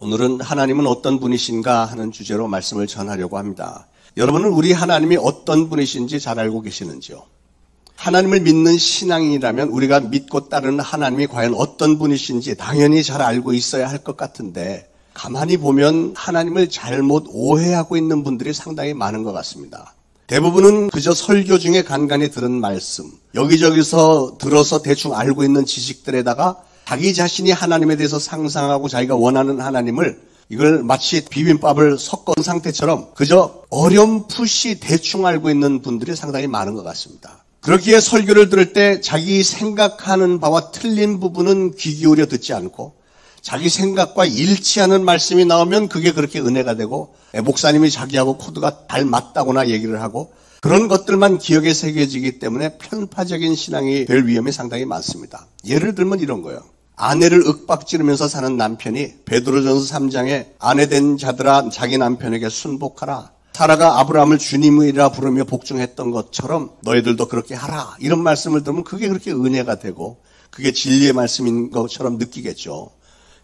오늘은 하나님은 어떤 분이신가 하는 주제로 말씀을 전하려고 합니다. 여러분은 우리 하나님이 어떤 분이신지 잘 알고 계시는지요? 하나님을 믿는 신앙이라면 우리가 믿고 따르는 하나님이 과연 어떤 분이신지 당연히 잘 알고 있어야 할 것 같은데 가만히 보면 하나님을 잘못 오해하고 있는 분들이 상당히 많은 것 같습니다. 대부분은 그저 설교 중에 간간히 들은 말씀, 여기저기서 들어서 대충 알고 있는 지식들에다가 자기 자신이 하나님에 대해서 상상하고 자기가 원하는 하나님을 이걸 마치 비빔밥을 섞은 상태처럼 그저 어렴풋이 대충 알고 있는 분들이 상당히 많은 것 같습니다. 그렇기에 설교를 들을 때 자기 생각하는 바와 틀린 부분은 귀 기울여 듣지 않고 자기 생각과 일치하는 말씀이 나오면 그게 그렇게 은혜가 되고 목사님이 자기하고 코드가 잘 맞다거나 얘기를 하고 그런 것들만 기억에 새겨지기 때문에 편파적인 신앙이 될 위험이 상당히 많습니다. 예를 들면 이런 거예요. 아내를 윽박지르면서 사는 남편이 베드로전서 3장에 아내된 자들아 자기 남편에게 순복하라. 사라가 아브라함을 주님이라 부르며 복종했던 것처럼 너희들도 그렇게 하라. 이런 말씀을 들으면 그게 그렇게 은혜가 되고 그게 진리의 말씀인 것처럼 느끼겠죠.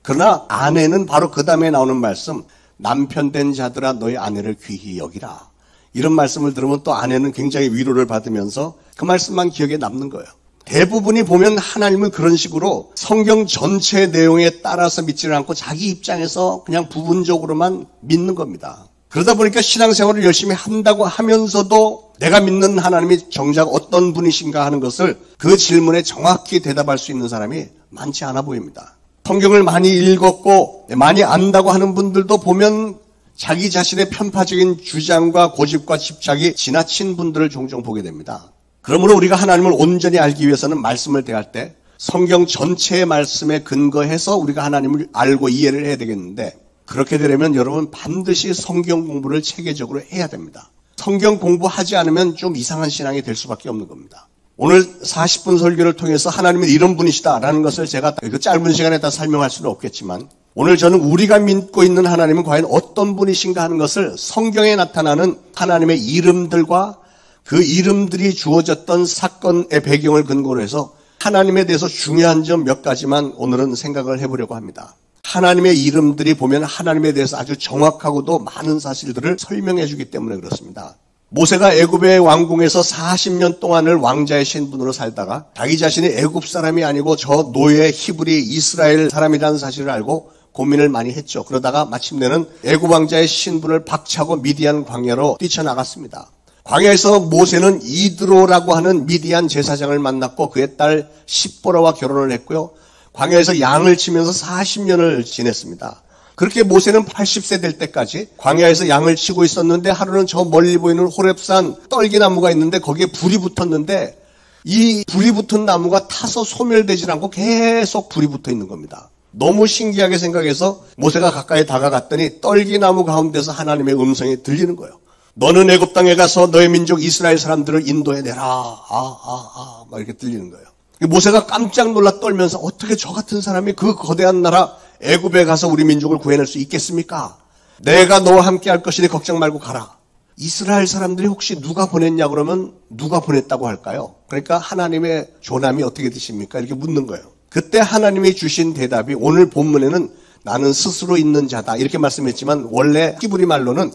그러나 아내는 바로 그 다음에 나오는 말씀 남편 된 자들아 너희 아내를 귀히 여기라. 이런 말씀을 들으면 또 아내는 굉장히 위로를 받으면서 그 말씀만 기억에 남는 거예요. 대부분이 보면 하나님은 그런 식으로 성경 전체 내용에 따라서 믿지를 않고 자기 입장에서 그냥 부분적으로만 믿는 겁니다. 그러다 보니까 신앙생활을 열심히 한다고 하면서도 내가 믿는 하나님이 정작 어떤 분이신가 하는 것을 그 질문에 정확히 대답할 수 있는 사람이 많지 않아 보입니다. 성경을 많이 읽었고 많이 안다고 하는 분들도 보면 자기 자신의 편파적인 주장과 고집과 집착이 지나친 분들을 종종 보게 됩니다. 그러므로 우리가 하나님을 온전히 알기 위해서는 말씀을 대할 때 성경 전체의 말씀에 근거해서 우리가 하나님을 알고 이해를 해야 되겠는데 그렇게 되려면 여러분 반드시 성경 공부를 체계적으로 해야 됩니다. 성경 공부하지 않으면 좀 이상한 신앙이 될 수밖에 없는 겁니다. 오늘 40분 설교를 통해서 하나님은 이런 분이시다라는 것을 제가 그 짧은 시간에 다 설명할 수는 없겠지만 오늘 저는 우리가 믿고 있는 하나님은 과연 어떤 분이신가 하는 것을 성경에 나타나는 하나님의 이름들과 그 이름들이 주어졌던 사건의 배경을 근거로 해서 하나님에 대해서 중요한 점 몇 가지만 오늘은 생각을 해보려고 합니다. 하나님의 이름들이 보면 하나님에 대해서 아주 정확하고도 많은 사실들을 설명해 주기 때문에 그렇습니다. 모세가 애굽의 왕궁에서 40년 동안을 왕자의 신분으로 살다가 자기 자신이 애굽 사람이 아니고 저 노예 히브리 이스라엘 사람이라는 사실을 알고 고민을 많이 했죠. 그러다가 마침내는 애굽 왕자의 신분을 박차고 미디안 광야로 뛰쳐나갔습니다. 광야에서 모세는 이드로라고 하는 미디안 제사장을 만났고 그의 딸 십보라와 결혼을 했고요. 광야에서 양을 치면서 40년을 지냈습니다. 그렇게 모세는 80세 될 때까지 광야에서 양을 치고 있었는데 하루는 저 멀리 보이는 호랩산 떨기나무가 있는데 거기에 불이 붙었는데 이 불이 붙은 나무가 타서 소멸되질 않고 계속 불이 붙어 있는 겁니다. 너무 신기하게 생각해서 모세가 가까이 다가갔더니 떨기나무 가운데서 하나님의 음성이 들리는 거예요. 너는 애굽 땅에 가서 너의 민족 이스라엘 사람들을 인도해 내라. 아, 아, 아, 막 이렇게 들리는 거예요. 모세가 깜짝 놀라 떨면서 어떻게 저 같은 사람이 그 거대한 나라 애굽에 가서 우리 민족을 구해낼 수 있겠습니까? 내가 너와 함께 할 것이니 걱정 말고 가라. 이스라엘 사람들이 혹시 누가 보냈냐 그러면 누가 보냈다고 할까요? 그러니까 하나님의 조남이 어떻게 되십니까? 이렇게 묻는 거예요. 그때 하나님이 주신 대답이 오늘 본문에는 나는 스스로 있는 자다 이렇게 말씀했지만 원래 히브리 말로는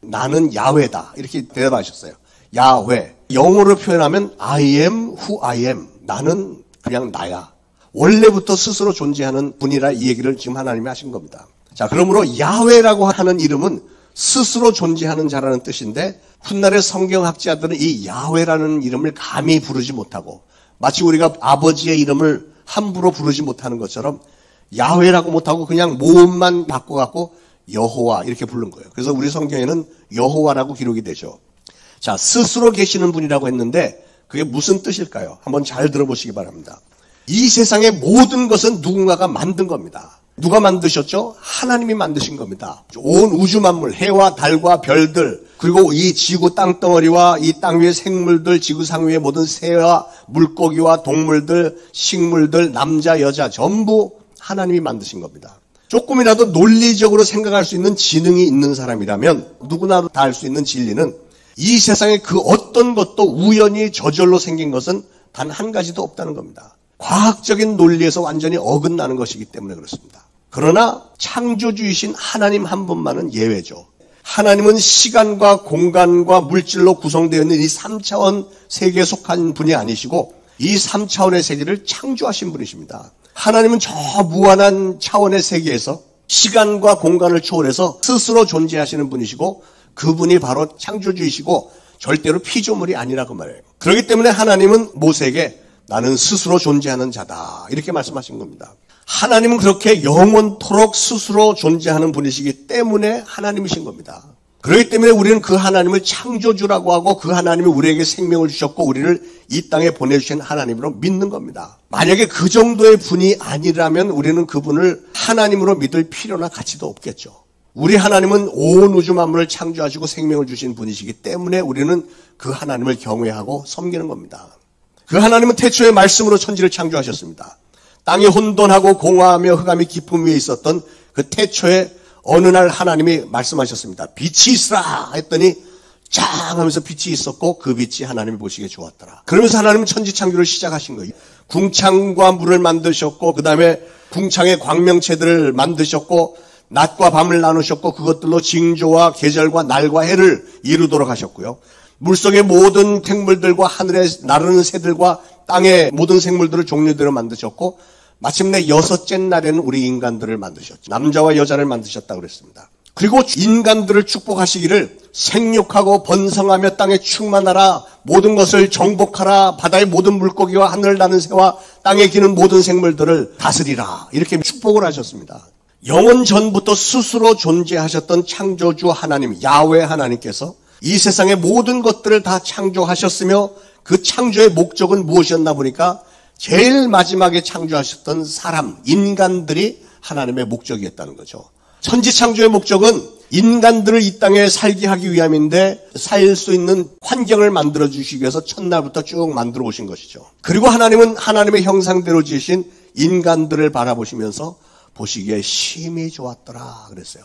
나는 야훼다. 이렇게 대답하셨어요. 야훼. 영어로 표현하면 I am who I am. 나는 그냥 나야. 원래부터 스스로 존재하는 분이라 이 얘기를 지금 하나님이 하신 겁니다. 자, 그러므로 야훼라고 하는 이름은 스스로 존재하는 자라는 뜻인데 훗날의 성경학자들은 이 야훼라는 이름을 감히 부르지 못하고 마치 우리가 아버지의 이름을 함부로 부르지 못하는 것처럼 야훼라고 못하고 그냥 모음만 바꿔갖고 여호와 이렇게 부른 거예요. 그래서 우리 성경에는 여호와라고 기록이 되죠. 자, 스스로 계시는 분이라고 했는데 그게 무슨 뜻일까요? 한번 잘 들어보시기 바랍니다. 이 세상의 모든 것은 누군가가 만든 겁니다. 누가 만드셨죠? 하나님이 만드신 겁니다. 온 우주 만물, 해와 달과 별들, 그리고 이 지구 땅덩어리와 이 땅 위의 생물들, 지구상 위의 모든 새와 물고기와 동물들, 식물들, 남자, 여자 전부 하나님이 만드신 겁니다. 조금이라도 논리적으로 생각할 수 있는 지능이 있는 사람이라면 누구나 다 알 수 있는 진리는 이 세상에 그 어떤 것도 우연히 저절로 생긴 것은 단 한 가지도 없다는 겁니다. 과학적인 논리에서 완전히 어긋나는 것이기 때문에 그렇습니다. 그러나 창조주이신 하나님 한 분만은 예외죠. 하나님은 시간과 공간과 물질로 구성되어 있는 이 3차원 세계에 속한 분이 아니시고 이 3차원의 세계를 창조하신 분이십니다. 하나님은 저 무한한 차원의 세계에서 시간과 공간을 초월해서 스스로 존재하시는 분이시고 그분이 바로 창조주이시고 절대로 피조물이 아니라 그 말이에요. 그렇기 때문에 하나님은 모세에게 나는 스스로 존재하는 자다. 이렇게 말씀하신 겁니다. 하나님은 그렇게 영원토록 스스로 존재하는 분이시기 때문에 하나님이신 겁니다. 그렇기 때문에 우리는 그 하나님을 창조주라고 하고 그 하나님이 우리에게 생명을 주셨고 우리를 이 땅에 보내주신 하나님으로 믿는 겁니다. 만약에 그 정도의 분이 아니라면 우리는 그분을 하나님으로 믿을 필요나 가치도 없겠죠. 우리 하나님은 온 우주 만물을 창조하시고 생명을 주신 분이시기 때문에 우리는 그 하나님을 경외하고 섬기는 겁니다. 그 하나님은 태초의 말씀으로 천지를 창조하셨습니다. 땅이 혼돈하고 공허하며 흑암이 깊음 위에 있었던 그 태초에 어느 날 하나님이 말씀하셨습니다. 빛이 있으라 했더니 짱 하면서 빛이 있었고 그 빛이 하나님이 보시기에 좋았더라. 그러면서 하나님은 천지 창조를 시작하신 거예요. 궁창과 물을 만드셨고 그 다음에 궁창의 광명체들을 만드셨고 낮과 밤을 나누셨고 그것들로 징조와 계절과 날과 해를 이루도록 하셨고요. 물속의 모든 생물들과 하늘에 나르는 새들과 땅의 모든 생물들을 종류대로 만드셨고 마침내 여섯째 날에는 우리 인간들을 만드셨죠. 남자와 여자를 만드셨다고 그랬습니다. 그리고 인간들을 축복하시기를 생육하고 번성하며 땅에 충만하라 모든 것을 정복하라 바다의 모든 물고기와 하늘 나는 새와 땅에 기는 모든 생물들을 다스리라 이렇게 축복을 하셨습니다. 영원 전부터 스스로 존재하셨던 창조주 하나님 야외 하나님께서 이 세상의 모든 것들을 다 창조하셨으며 그 창조의 목적은 무엇이었나 보니까 제일 마지막에 창조하셨던 사람, 인간들이 하나님의 목적이었다는 거죠. 천지 창조의 목적은 인간들을 이 땅에 살게 하기 위함인데 살 수 있는 환경을 만들어 주시기 위해서 첫날부터 쭉 만들어 오신 것이죠. 그리고 하나님은 하나님의 형상대로 지으신 인간들을 바라보시면서 보시기에 심히 좋았더라 그랬어요.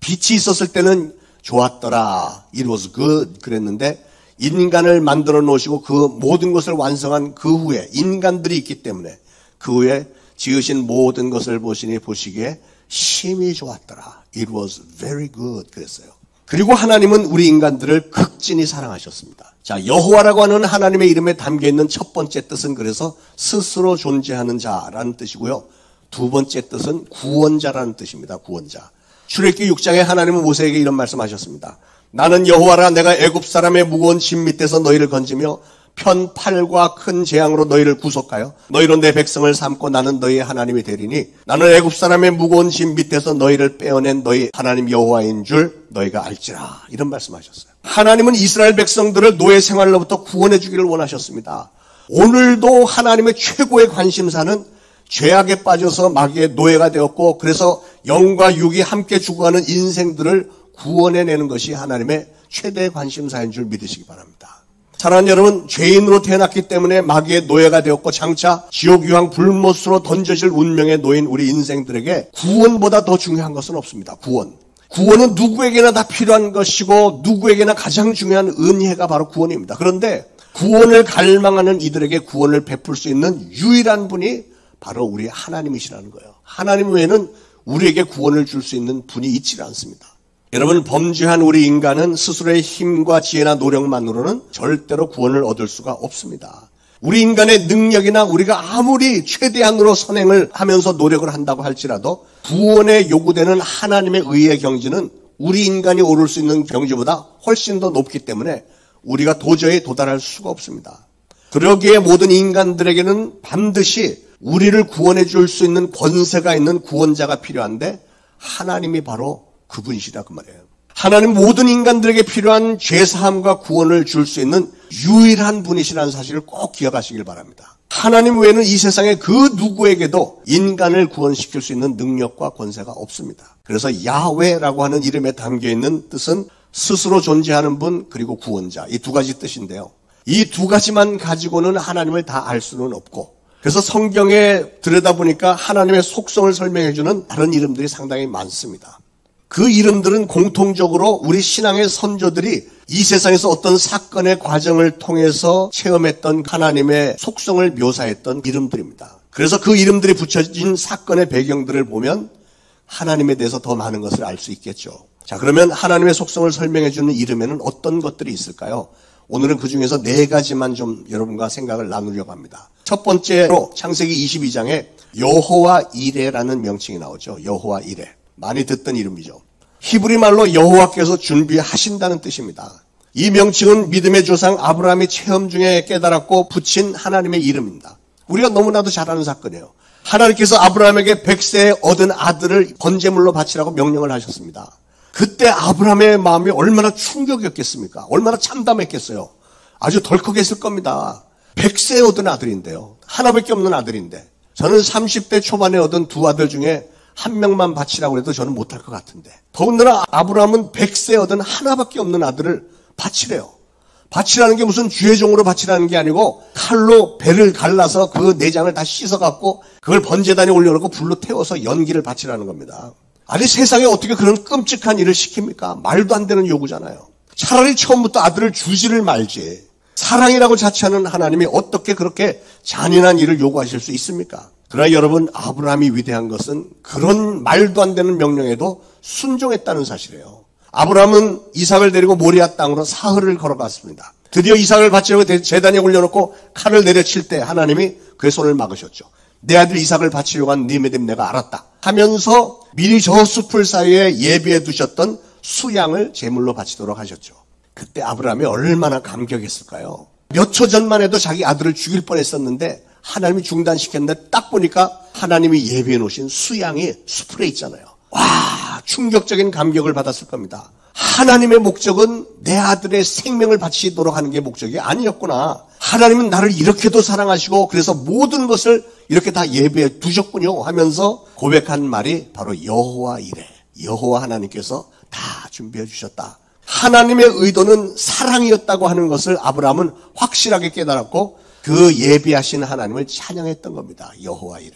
빛이 있었을 때는 좋았더라. It was good 그랬는데 인간을 만들어 놓으시고 그 모든 것을 완성한 그 후에 인간들이 있기 때문에 그 후에 지으신 모든 것을 보시니 보시기에 심히 좋았더라. It was very good 그랬어요. 그리고 하나님은 우리 인간들을 극진히 사랑하셨습니다. 자, 여호와라고 하는 하나님의 이름에 담겨 있는 첫 번째 뜻은 그래서 스스로 존재하는 자라는 뜻이고요. 두 번째 뜻은 구원자라는 뜻입니다. 구원자. 출애굽기 6장에 하나님은 모세에게 이런 말씀하셨습니다. 나는 여호와라 내가 애굽 사람의 무거운 짐 밑에서 너희를 건지며 편 팔과 큰 재앙으로 너희를 구속하여 너희로 내 백성을 삼고 나는 너희의 하나님이 되리니 나는 애굽 사람의 무거운 짐 밑에서 너희를 빼어낸 너희 하나님 여호와인 줄 너희가 알지라 이런 말씀하셨어요. 하나님은 이스라엘 백성들을 노예 생활로부터 구원해 주기를 원하셨습니다. 오늘도 하나님의 최고의 관심사는 죄악에 빠져서 마귀의 노예가 되었고 그래서 영과 육이 함께 죽어가는 인생들을 구원해내는 것이 하나님의 최대 관심사인 줄 믿으시기 바랍니다. 사랑하는 여러분, 죄인으로 태어났기 때문에 마귀의 노예가 되었고 장차 지옥 유황 불못으로 던져질 운명에 놓인 우리 인생들에게 구원보다 더 중요한 것은 없습니다. 구원. 구원은 누구에게나 다 필요한 것이고 누구에게나 가장 중요한 은혜가 바로 구원입니다. 그런데 구원을 갈망하는 이들에게 구원을 베풀 수 있는 유일한 분이 바로 우리 하나님이시라는 거예요. 하나님 외에는 우리에게 구원을 줄 수 있는 분이 있지 않습니다. 여러분 범죄한 우리 인간은 스스로의 힘과 지혜나 노력만으로는 절대로 구원을 얻을 수가 없습니다. 우리 인간의 능력이나 우리가 아무리 최대한으로 선행을 하면서 노력을 한다고 할지라도 구원에 요구되는 하나님의 의의 경지는 우리 인간이 오를 수 있는 경지보다 훨씬 더 높기 때문에 우리가 도저히 도달할 수가 없습니다. 그러기에 모든 인간들에게는 반드시 우리를 구원해 줄 수 있는 권세가 있는 구원자가 필요한데 하나님이 바로 그분이시다 그 말이에요. 하나님 모든 인간들에게 필요한 죄사함과 구원을 줄 수 있는 유일한 분이시라는 사실을 꼭 기억하시길 바랍니다. 하나님 외에는 이 세상에 그 누구에게도 인간을 구원시킬 수 있는 능력과 권세가 없습니다. 그래서 야훼라고 하는 이름에 담겨 있는 뜻은 스스로 존재하는 분 그리고 구원자 이 두 가지 뜻인데요. 이 두 가지만 가지고는 하나님을 다 알 수는 없고 그래서 성경에 들여다보니까 하나님의 속성을 설명해주는 다른 이름들이 상당히 많습니다. 그 이름들은 공통적으로 우리 신앙의 선조들이 이 세상에서 어떤 사건의 과정을 통해서 체험했던 하나님의 속성을 묘사했던 이름들입니다. 그래서 그 이름들이 붙여진 사건의 배경들을 보면 하나님에 대해서 더 많은 것을 알 수 있겠죠. 자, 그러면 하나님의 속성을 설명해 주는 이름에는 어떤 것들이 있을까요? 오늘은 그 중에서 네 가지만 좀 여러분과 생각을 나누려고 합니다. 첫 번째로 창세기 22장에 여호와 이레라는 명칭이 나오죠. 여호와 이레. 많이 듣던 이름이죠. 히브리 말로 여호와께서 준비하신다는 뜻입니다. 이 명칭은 믿음의 조상 아브라함이 체험 중에 깨달았고 붙인 하나님의 이름입니다. 우리가 너무나도 잘 아는 사건이에요. 하나님께서 아브라함에게 백세에 얻은 아들을 번제물로 바치라고 명령을 하셨습니다. 그때 아브라함의 마음이 얼마나 충격이었겠습니까? 얼마나 참담했겠어요. 아주 덜컥했을 겁니다. 백세에 얻은 아들인데요. 하나밖에 없는 아들인데. 저는 30대 초반에 얻은 두 아들 중에 한 명만 바치라고 해도 저는 못할 것 같은데. 더군다나 아브라함은 백세에 얻은 하나밖에 없는 아들을 바치래요. 바치라는 게 무슨 주의종으로 바치라는 게 아니고 칼로 배를 갈라서 그 내장을 다 씻어갖고 그걸 번제단에 올려놓고 불로 태워서 연기를 바치라는 겁니다. 아니 세상에 어떻게 그런 끔찍한 일을 시킵니까? 말도 안 되는 요구잖아요. 차라리 처음부터 아들을 주지를 말지. 사랑이라고 자처하는 하나님이 어떻게 그렇게 잔인한 일을 요구하실 수 있습니까? 그러나 여러분 아브라함이 위대한 것은 그런 말도 안 되는 명령에도 순종했다는 사실이에요. 아브라함은 이삭을 데리고 모리아 땅으로 사흘을 걸어갔습니다. 드디어 이삭을 바치려고 재단에 올려놓고 칼을 내려칠 때 하나님이 그의 손을 막으셨죠. 내 아들 이삭을 바치려고 한 니메뎀 내가 알았다. 하면서 미리 저 숲을 사이에 예비해 두셨던 수양을 제물로 바치도록 하셨죠. 그때 아브라함이 얼마나 감격했을까요? 몇 초 전만 해도 자기 아들을 죽일 뻔했었는데 하나님이 중단시켰는데 딱 보니까 하나님이 예비해 놓으신 수양이 숲에 있잖아요. 와 충격적인 감격을 받았을 겁니다. 하나님의 목적은 내 아들의 생명을 바치도록 하는 게 목적이 아니었구나. 하나님은 나를 이렇게도 사랑하시고 그래서 모든 것을 이렇게 다 예배해 두셨군요 하면서 고백한 말이 바로 여호와 이래. 여호와 하나님께서 다 준비해 주셨다. 하나님의 의도는 사랑이었다고 하는 것을 아브라함은 확실하게 깨달았고 그 예비하신 하나님을 찬양했던 겁니다. 여호와 이래.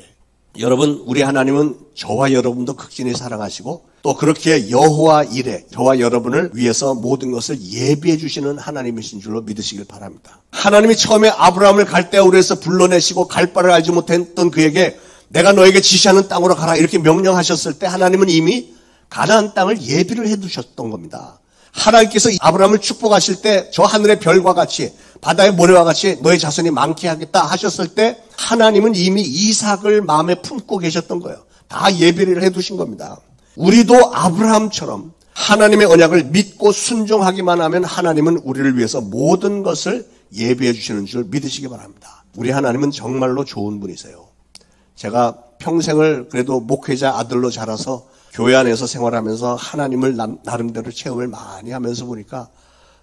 여러분, 우리 하나님은 저와 여러분도 극진히 사랑하시고 또 그렇게 여호와 이래 저와 여러분을 위해서 모든 것을 예비해 주시는 하나님이신 줄로 믿으시길 바랍니다. 하나님이 처음에 아브라함을 갈대아우르에서 불러내시고 갈 바를 알지 못했던 그에게 내가 너에게 지시하는 땅으로 가라 이렇게 명령하셨을 때 하나님은 이미 가나안 땅을 예비를 해 두셨던 겁니다. 하나님께서 아브라함을 축복하실 때 저 하늘의 별과 같이 바다의 모래와 같이 너의 자손이 많게 하겠다 하셨을 때 하나님은 이미 이삭을 마음에 품고 계셨던 거예요. 다 예비를 해 두신 겁니다. 우리도 아브라함처럼 하나님의 언약을 믿고 순종하기만 하면 하나님은 우리를 위해서 모든 것을 예비해 주시는 줄 믿으시기 바랍니다. 우리 하나님은 정말로 좋은 분이세요. 제가 평생을 그래도 목회자 아들로 자라서 교회 안에서 생활하면서 하나님을 나름대로 체험을 많이 하면서 보니까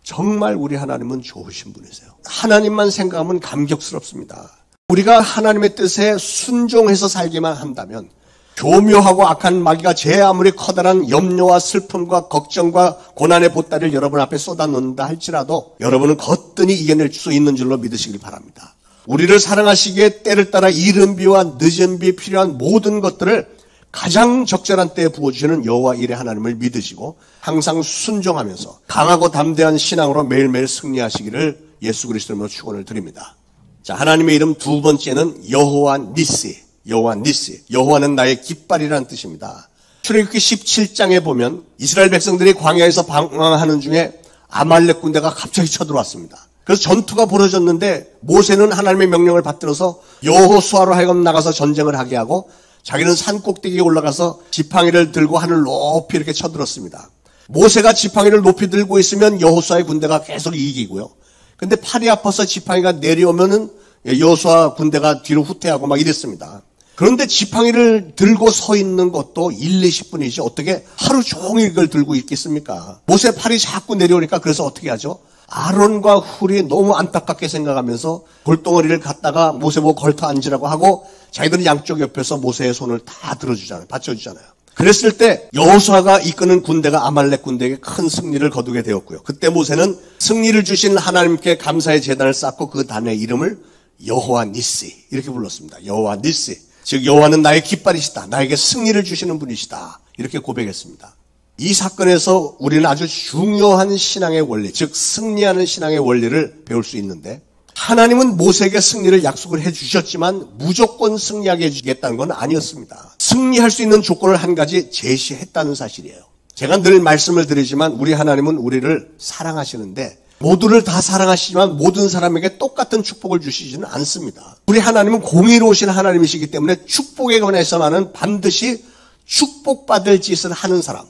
정말 우리 하나님은 좋으신 분이세요. 하나님만 생각하면 감격스럽습니다. 우리가 하나님의 뜻에 순종해서 살기만 한다면 교묘하고 악한 마귀가 제 아무리 커다란 염려와 슬픔과 걱정과 고난의 보따리를 여러분 앞에 쏟아놓는다 할지라도 여러분은 거뜬히 이겨낼 수 있는 줄로 믿으시길 바랍니다. 우리를 사랑하시기에 때를 따라 이른 비와 늦은 비 필요한 모든 것들을 가장 적절한 때에 부어주시는 여호와 일의 하나님을 믿으시고 항상 순종하면서 강하고 담대한 신앙으로 매일매일 승리하시기를 예수 그리스도로 축원을 드립니다. 자 하나님의 이름 두 번째는 여호와 니시 여호와 니시. 여호와는 나의 깃발이라는 뜻입니다. 출애굽기 17장에 보면 이스라엘 백성들이 광야에서 방황하는 중에 아말렉 군대가 갑자기 쳐들어왔습니다. 그래서 전투가 벌어졌는데 모세는 하나님의 명령을 받들어서 여호수아로 하여금 나가서 전쟁을 하게 하고 자기는 산 꼭대기에 올라가서 지팡이를 들고 하늘 높이 이렇게 쳐들었습니다. 모세가 지팡이를 높이 들고 있으면 여호수아의 군대가 계속 이기고요. 근데 팔이 아파서 지팡이가 내려오면은 여호수아 군대가 뒤로 후퇴하고 막 이랬습니다. 그런데 지팡이를 들고 서 있는 것도 1, 20분이지 어떻게 하루 종일 이걸 들고 있겠습니까? 모세 팔이 자꾸 내려오니까 그래서 어떻게 하죠? 아론과 훌이 너무 안타깝게 생각하면서 돌덩어리를 갖다가 모세 보고 걸터 앉으라고 하고 자기들은 양쪽 옆에서 모세의 손을 다 들어주잖아요. 받쳐주잖아요. 그랬을 때 여호수아가 이끄는 군대가 아말렉 군대에게 큰 승리를 거두게 되었고요. 그때 모세는 승리를 주신 하나님께 감사의 재단을 쌓고 그 단의 이름을 여호와 니시 이렇게 불렀습니다. 여호와 니시. 즉 여호와는 나의 깃발이시다. 나에게 승리를 주시는 분이시다. 이렇게 고백했습니다. 이 사건에서 우리는 아주 중요한 신앙의 원리, 즉 승리하는 신앙의 원리를 배울 수 있는데 하나님은 모세에게 승리를 약속을 해 주셨지만 무조건 승리하게 해 주겠다는 건 아니었습니다. 승리할 수 있는 조건을 한 가지 제시했다는 사실이에요. 제가 늘 말씀을 드리지만 우리 하나님은 우리를 사랑하시는데 모두를 다 사랑하시지만 모든 사람에게 똑같은 축복을 주시지는 않습니다. 우리 하나님은 공의로우신 하나님이시기 때문에 축복에 관해서만은 반드시 축복받을 짓을 하는 사람,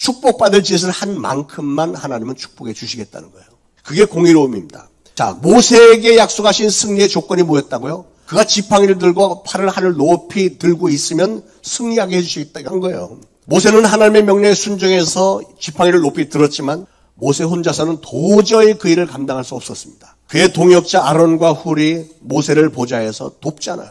축복받을 짓을 한 만큼만 하나님은 축복해 주시겠다는 거예요. 그게 공의로움입니다. 자, 모세에게 약속하신 승리의 조건이 뭐였다고요? 그가 지팡이를 들고 팔을 하늘 높이 들고 있으면 승리하게 해주시겠다 한 거예요. 모세는 하나님의 명령에 순종해서 지팡이를 높이 들었지만 모세 혼자서는 도저히 그 일을 감당할 수 없었습니다. 그의 동역자 아론과 훌이 모세를 보좌해서 돕잖아요.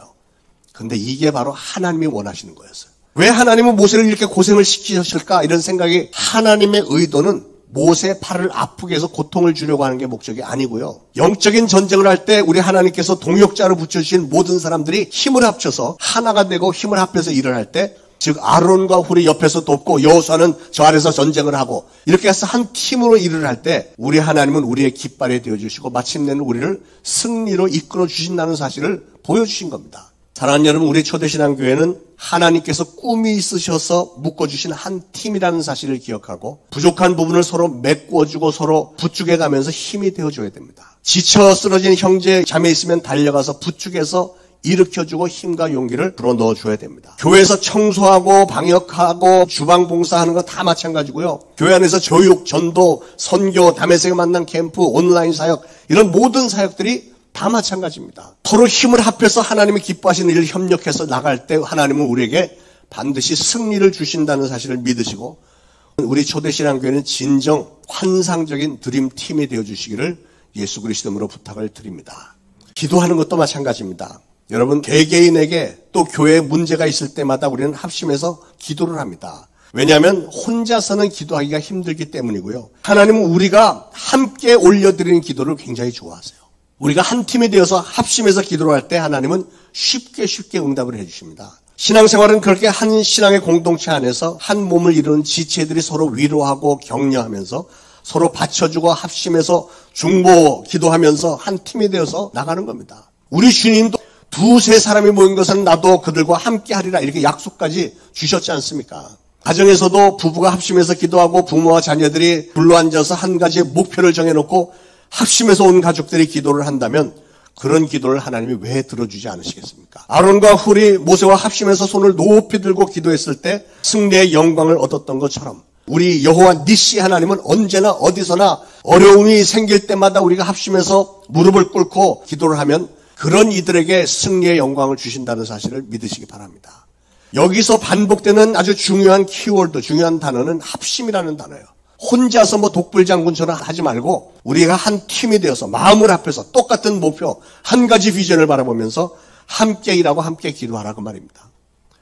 근데 이게 바로 하나님이 원하시는 거였어요. 왜 하나님은 모세를 이렇게 고생을 시키셨을까? 이런 생각이 하나님의 의도는 모세 팔을 아프게 해서 고통을 주려고 하는 게 목적이 아니고요. 영적인 전쟁을 할 때 우리 하나님께서 동역자로 붙여주신 모든 사람들이 힘을 합쳐서 하나가 되고 힘을 합해서 일을 할 때, 즉 아론과 훌이 옆에서 돕고 여호수아는 저 아래서 전쟁을 하고 이렇게 해서 한 팀으로 일을 할 때 우리 하나님은 우리의 깃발이 되어 주시고 마침내는 우리를 승리로 이끌어 주신다는 사실을 보여주신 겁니다. 사랑하는 여러분, 우리 초대신앙교회는 하나님께서 꿈이 있으셔서 묶어주신 한 팀이라는 사실을 기억하고 부족한 부분을 서로 메꿔주고 서로 부축해 가면서 힘이 되어줘야 됩니다. 지쳐 쓰러진 형제 자매 있으면 달려가서 부축해서 일으켜주고 힘과 용기를 불어넣어 줘야 됩니다. 교회에서 청소하고 방역하고 주방 봉사하는 거 다 마찬가지고요. 교회 안에서 교육, 전도, 선교, 담에서 만난 캠프, 온라인 사역 이런 모든 사역들이 다 마찬가지입니다. 서로 힘을 합해서 하나님이 기뻐하시는 일을 협력해서 나갈 때 하나님은 우리에게 반드시 승리를 주신다는 사실을 믿으시고 우리 초대신앙교회는 진정 환상적인 드림팀이 되어 주시기를 예수 그리스도로 부탁을 드립니다. 기도하는 것도 마찬가지입니다. 여러분 개개인에게 또 교회에 문제가 있을 때마다 우리는 합심해서 기도를 합니다. 왜냐하면 혼자서는 기도하기가 힘들기 때문이고요. 하나님은 우리가 함께 올려드리는 기도를 굉장히 좋아하세요. 우리가 한 팀이 되어서 합심해서 기도를 할 때 하나님은 쉽게 쉽게 응답을 해주십니다. 신앙생활은 그렇게 한 신앙의 공동체 안에서 한 몸을 이루는 지체들이 서로 위로하고 격려하면서 서로 받쳐주고 합심해서 중보 기도하면서 한 팀이 되어서 나가는 겁니다. 우리 주님도 두세 사람이 모인 것은 나도 그들과 함께 하리라 이렇게 약속까지 주셨지 않습니까? 가정에서도 부부가 합심해서 기도하고 부모와 자녀들이 불러앉아서 한 가지의 목표를 정해놓고 합심해서 온 가족들이 기도를 한다면 그런 기도를 하나님이 왜 들어주지 않으시겠습니까? 아론과 훌이 모세와 합심해서 손을 높이 들고 기도했을 때 승리의 영광을 얻었던 것처럼 우리 여호와 니시 하나님은 언제나 어디서나 어려움이 생길 때마다 우리가 합심해서 무릎을 꿇고 기도를 하면 그런 이들에게 승리의 영광을 주신다는 사실을 믿으시기 바랍니다. 여기서 반복되는 아주 중요한 키워드, 중요한 단어는 합심이라는 단어예요. 혼자서 뭐 독불장군처럼 하지 말고 우리가 한 팀이 되어서 마음을 합해서 똑같은 목표, 한 가지 비전을 바라보면서 함께 일하고 함께 기도하라 그 말입니다.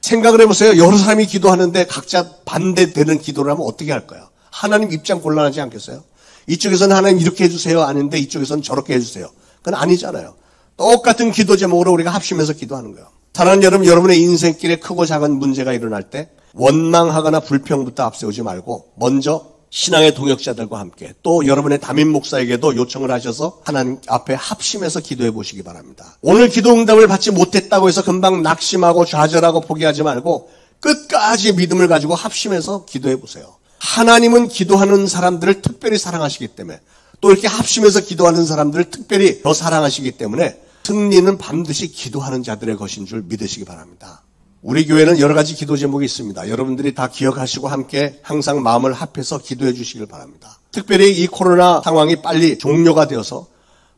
생각을 해보세요. 여러 사람이 기도하는데 각자 반대되는 기도를 하면 어떻게 할까요? 하나님 입장 곤란하지 않겠어요? 이쪽에서는 하나님 이렇게 해주세요. 아닌데 이쪽에서는 저렇게 해주세요. 그건 아니잖아요. 똑같은 기도 제목으로 우리가 합심해서 기도하는 거예요. 사랑하는 여러분, 여러분의 인생길에 크고 작은 문제가 일어날 때 원망하거나 불평부터 앞세우지 말고 먼저 신앙의 동역자들과 함께 또 여러분의 담임 목사에게도 요청을 하셔서 하나님 앞에 합심해서 기도해 보시기 바랍니다. 오늘 기도 응답을 받지 못했다고 해서 금방 낙심하고 좌절하고 포기하지 말고 끝까지 믿음을 가지고 합심해서 기도해 보세요. 하나님은 기도하는 사람들을 특별히 사랑하시기 때문에 또 이렇게 합심해서 기도하는 사람들을 특별히 더 사랑하시기 때문에 승리는 반드시 기도하는 자들의 것인 줄 믿으시기 바랍니다. 우리 교회는 여러 가지 기도 제목이 있습니다. 여러분들이 다 기억하시고 함께 항상 마음을 합해서 기도해 주시길 바랍니다. 특별히 이 코로나 상황이 빨리 종료가 되어서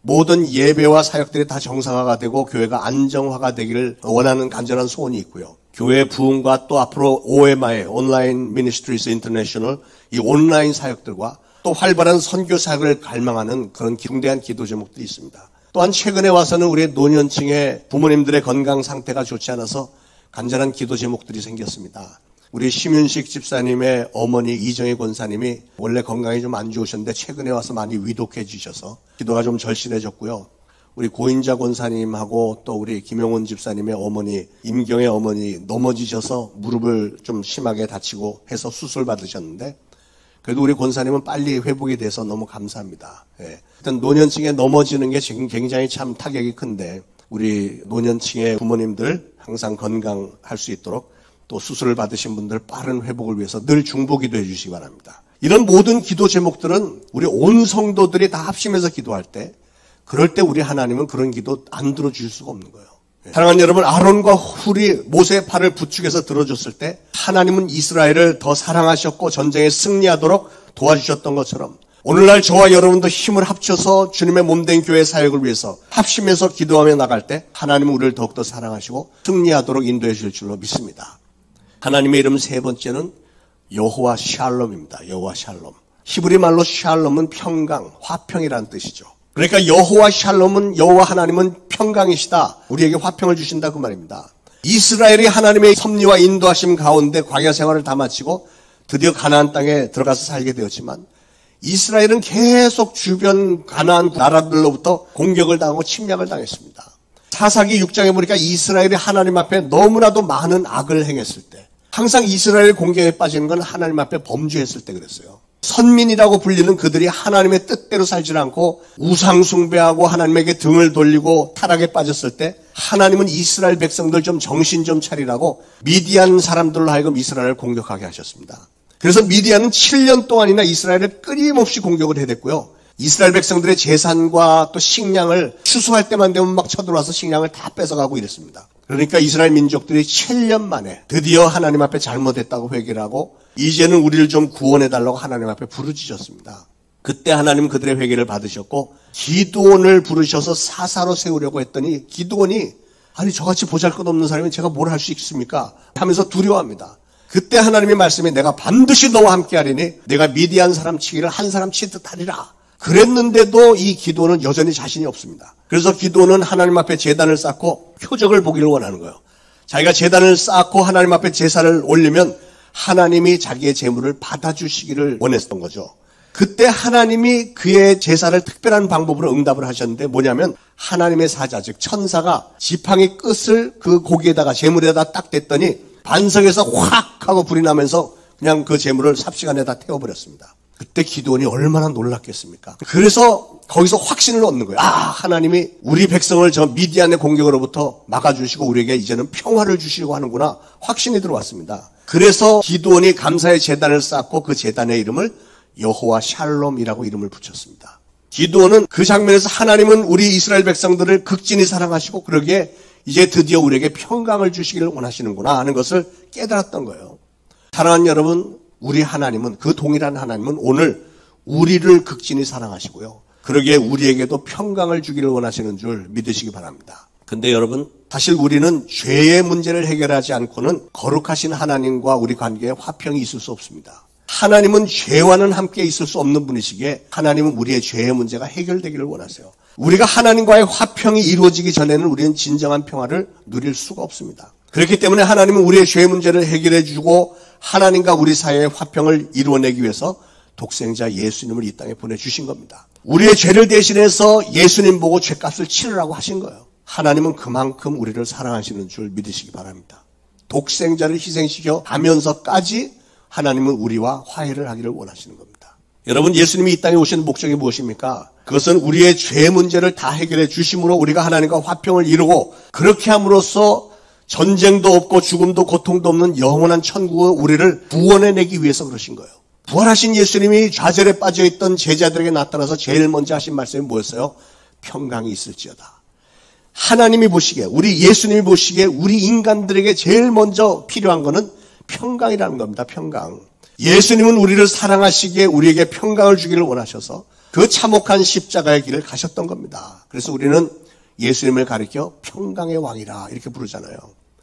모든 예배와 사역들이 다 정상화가 되고 교회가 안정화가 되기를 원하는 간절한 소원이 있고요. 교회 부흥과 또 앞으로 OMI, Online Ministries International 이 온라인 사역들과 또 활발한 선교 사역을 갈망하는 그런 중대한 기도 제목들이 있습니다. 또한 최근에 와서는 우리 노년층의 부모님들의 건강 상태가 좋지 않아서 간절한 기도 제목들이 생겼습니다. 우리 심윤식 집사님의 어머니 이정희 권사님이 원래 건강이 좀 안 좋으셨는데 최근에 와서 많이 위독해지셔서 기도가 좀 절실해졌고요. 우리 고인자 권사님하고 또 우리 김용훈 집사님의 어머니 임경의 어머니 넘어지셔서 무릎을 좀 심하게 다치고 해서 수술 받으셨는데 그래도 우리 권사님은 빨리 회복이 돼서 너무 감사합니다. 예. 일단 노년층에 넘어지는 게 지금 굉장히 참 타격이 큰데 우리 노년층의 부모님들 항상 건강할 수 있도록 또 수술을 받으신 분들 빠른 회복을 위해서 늘 중보기도 해주시기 바랍니다. 이런 모든 기도 제목들은 우리 온 성도들이 다 합심해서 기도할 때 그럴 때 우리 하나님은 그런 기도 안 들어주실 수가 없는 거예요. 사랑하는 여러분, 아론과 훌이 모세의 팔을 부축해서 들어줬을 때 하나님은 이스라엘을 더 사랑하셨고 전쟁에 승리하도록 도와주셨던 것처럼 오늘날 저와 여러분도 힘을 합쳐서 주님의 몸된 교회 사역을 위해서 합심해서 기도하며 나갈 때 하나님은 우리를 더욱더 사랑하시고 승리하도록 인도해 주실 줄로 믿습니다. 하나님의 이름 세 번째는 여호와 샬롬입니다. 여호와 샬롬. 히브리 말로 샬롬은 평강, 화평이라는 뜻이죠. 그러니까 여호와 샬롬은 여호와 하나님은 평강이시다. 우리에게 화평을 주신다 그 말입니다. 이스라엘이 하나님의 섭리와 인도하심 가운데 광야 생활을 다 마치고 드디어 가나안 땅에 들어가서 살게 되었지만 이스라엘은 계속 주변 가나안 나라들로부터 공격을 당하고 침략을 당했습니다. 사사기 6장에 보니까 이스라엘이 하나님 앞에 너무나도 많은 악을 행했을 때 항상 이스라엘 공격에 빠지는 건 하나님 앞에 범죄했을 때 그랬어요. 선민이라고 불리는 그들이 하나님의 뜻대로 살지 않고 우상 숭배하고 하나님에게 등을 돌리고 타락에 빠졌을 때 하나님은 이스라엘 백성들 좀 정신 좀 차리라고 미디안 사람들로 하여금 이스라엘을 공격하게 하셨습니다. 그래서 미디안은 7년 동안이나 이스라엘을 끊임없이 공격을 해댔고요. 이스라엘 백성들의 재산과 또 식량을 추수할 때만 되면 막 쳐들어와서 식량을 다 뺏어가고 이랬습니다. 그러니까 이스라엘 민족들이 7년 만에 드디어 하나님 앞에 잘못했다고 회개를 하고 이제는 우리를 좀 구원해달라고 하나님 앞에 부르짖었습니다. 그때 하나님 그들의 회개를 받으셨고 기도원을 부르셔서 사사로 세우려고 했더니 기도원이 아니 저같이 보잘것없는 사람이 제가 뭘 할 수 있습니까? 하면서 두려워합니다. 그때 하나님의 말씀에 내가 반드시 너와 함께 하리니 내가 미디안 사람 치기를 한 사람 치듯 하리라. 그랬는데도 이 기도는 여전히 자신이 없습니다. 그래서 기도는 하나님 앞에 재단을 쌓고 표적을 보기를 원하는 거예요. 자기가 재단을 쌓고 하나님 앞에 제사를 올리면 하나님이 자기의 재물을 받아주시기를 원했던 거죠. 그때 하나님이 그의 제사를 특별한 방법으로 응답을 하셨는데 뭐냐면 하나님의 사자 즉 천사가 지팡이 끝을 그 고기에다가 재물에다 딱 댔더니 반석에서 확 하고 불이 나면서 그냥 그 재물을 삽시간에 다 태워버렸습니다. 그때 기도원이 얼마나 놀랐겠습니까? 그래서 거기서 확신을 얻는 거예요. 아, 하나님이 우리 백성을 저 미디안의 공격으로부터 막아주시고 우리에게 이제는 평화를 주시려고 하는구나 확신이 들어왔습니다. 그래서 기도원이 감사의 재단을 쌓고 그 재단의 이름을 여호와 샬롬이라고 이름을 붙였습니다. 기도원은 그 장면에서 하나님은 우리 이스라엘 백성들을 극진히 사랑하시고 그러기에 이제 드디어 우리에게 평강을 주시기를 원하시는구나 하는 것을 깨달았던 거예요. 사랑하는 여러분, 우리 하나님은 그 동일한 하나님은 오늘 우리를 극진히 사랑하시고요. 그러기에 우리에게도 평강을 주기를 원하시는 줄 믿으시기 바랍니다. 근데 여러분, 사실 우리는 죄의 문제를 해결하지 않고는 거룩하신 하나님과 우리 관계에 화평이 있을 수 없습니다. 하나님은 죄와는 함께 있을 수 없는 분이시기에 하나님은 우리의 죄의 문제가 해결되기를 원하세요. 우리가 하나님과의 화평이 이루어지기 전에는 우리는 진정한 평화를 누릴 수가 없습니다. 그렇기 때문에 하나님은 우리의 죄 문제를 해결해 주고 하나님과 우리 사이의 화평을 이루어내기 위해서 독생자 예수님을 이 땅에 보내주신 겁니다. 우리의 죄를 대신해서 예수님 보고 죄값을 치르라고 하신 거예요. 하나님은 그만큼 우리를 사랑하시는 줄 믿으시기 바랍니다. 독생자를 희생시켜 가면서까지 하나님은 우리와 화해를 하기를 원하시는 겁니다. 여러분 예수님이 이 땅에 오신 목적이 무엇입니까? 그것은 우리의 죄 문제를 다 해결해 주심으로 우리가 하나님과 화평을 이루고 그렇게 함으로써 전쟁도 없고 죽음도 고통도 없는 영원한 천국의 우리를 구원해내기 위해서 그러신 거예요. 부활하신 예수님이 좌절에 빠져있던 제자들에게 나타나서 제일 먼저 하신 말씀이 뭐였어요? 평강이 있을지어다. 하나님이 보시기에, 우리 예수님이 보시기에 우리 인간들에게 제일 먼저 필요한 것은 평강이라는 겁니다. 평강. 예수님은 우리를 사랑하시기에 우리에게 평강을 주기를 원하셔서 그 참혹한 십자가의 길을 가셨던 겁니다. 그래서 우리는 예수님을 가리켜 평강의 왕이라 이렇게 부르잖아요.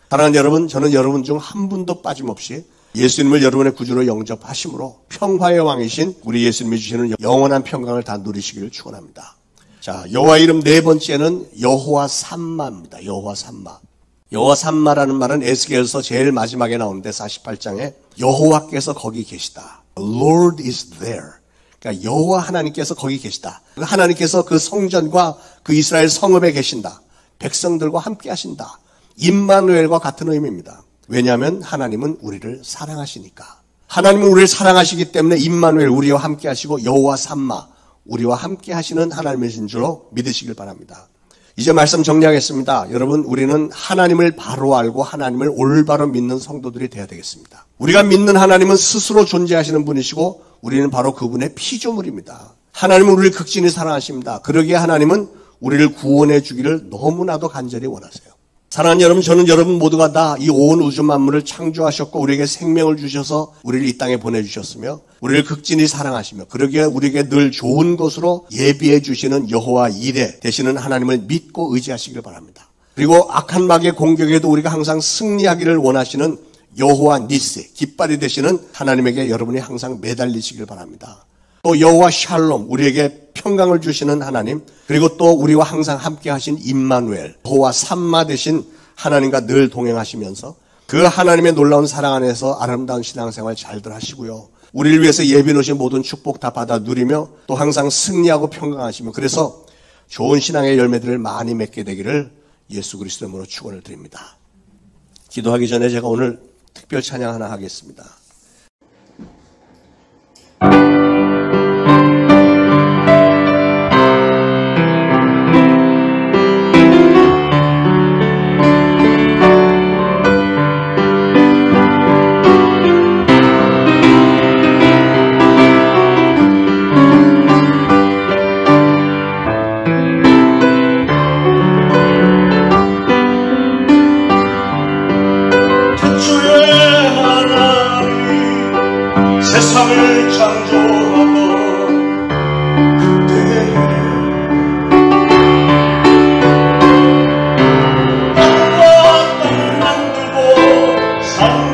사랑하는 여러분, 저는 여러분 중 한 분도 빠짐없이 예수님을 여러분의 구주로 영접하심으로 평화의 왕이신 우리 예수님이 주시는 영원한 평강을 다 누리시기를 축원합니다. 자, 여호와 이름 네 번째는 여호와 삼마입니다. 여호와 삼마. 여호와 삼마라는 말은 에스겔서 제일 마지막에 나오는데 48장에 여호와께서 거기 계시다. Lord is there. 그러니까 여호와 하나님께서 거기 계시다. 하나님께서 그 성전과 그 이스라엘 성읍에 계신다. 백성들과 함께 하신다. 임마누엘과 같은 의미입니다. 왜냐하면 하나님은 우리를 사랑하시니까. 하나님은 우리를 사랑하시기 때문에 임마누엘 우리와 함께 하시고 여호와 삼마 우리와 함께 하시는 하나님이신 줄로 믿으시길 바랍니다. 이제 말씀 정리하겠습니다. 여러분, 우리는 하나님을 바로 알고 하나님을 올바로 믿는 성도들이 되어야 되겠습니다. 우리가 믿는 하나님은 스스로 존재하시는 분이시고 우리는 바로 그분의 피조물입니다. 하나님은 우리를 극진히 사랑하십니다. 그러기에 하나님은 우리를 구원해 주기를 너무나도 간절히 원하세요. 사랑하는 여러분, 저는 여러분 모두가 다 이 온 우주 만물을 창조하셨고 우리에게 생명을 주셔서 우리를 이 땅에 보내주셨으며 우리를 극진히 사랑하시며 그러기에 우리에게 늘 좋은 것으로 예비해 주시는 여호와 이레 되시는 하나님을 믿고 의지하시길 바랍니다. 그리고 악한 마귀의 공격에도 우리가 항상 승리하기를 원하시는 여호와 니스 깃발이 되시는 하나님에게 여러분이 항상 매달리시길 바랍니다. 또 여호와 샬롬 우리에게 평강을 주시는 하나님 그리고 또 우리와 항상 함께 하신 임마누엘 여호와 삼마 되신 하나님과 늘 동행하시면서 그 하나님의 놀라운 사랑 안에서 아름다운 신앙생활 잘들 하시고요. 우리를 위해서 예비 놓으신 모든 축복 다 받아 누리며 또 항상 승리하고 평강하시며 그래서 좋은 신앙의 열매들을 많이 맺게 되기를 예수 그리스도 이름으로 축원을 드립니다. 기도하기 전에 제가 오늘 특별 찬양 하나 하겠습니다. 하